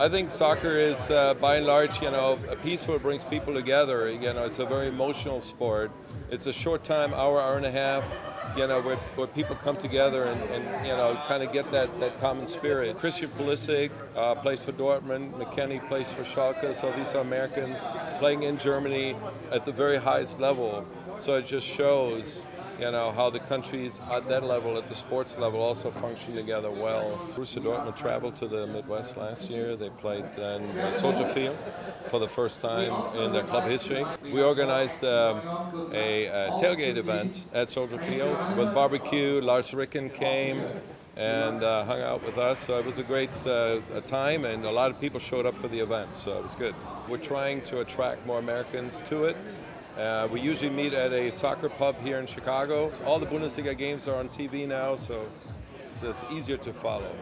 I think soccer is, uh, by and large, you know, a peaceful, brings people together. You know, it's a very emotional sport. It's a short time, hour, hour and a half, you know, where, where people come together and, and you know, kind of get that, that common spirit. Christian Pulisic uh, plays for Dortmund, McKennie plays for Schalke, so these are Americans playing in Germany at the very highest level. So it just shows you know, how the countries at that level, at the sports level, also function together well. Borussia Dortmund traveled to the Midwest last year. They played in Soldier Field for the first time in their club history. We organized um, a, a, tailgate event at Soldier Field with barbecue. Lars Ricken came and uh, hung out with us. So it was a great uh, time, and a lot of people showed up for the event, so it was good. We're trying to attract more Americans to it. Uh, we usually meet at a soccer pub here in Chicago. All the Bundesliga games are on TV now, so it's, it's easier to follow.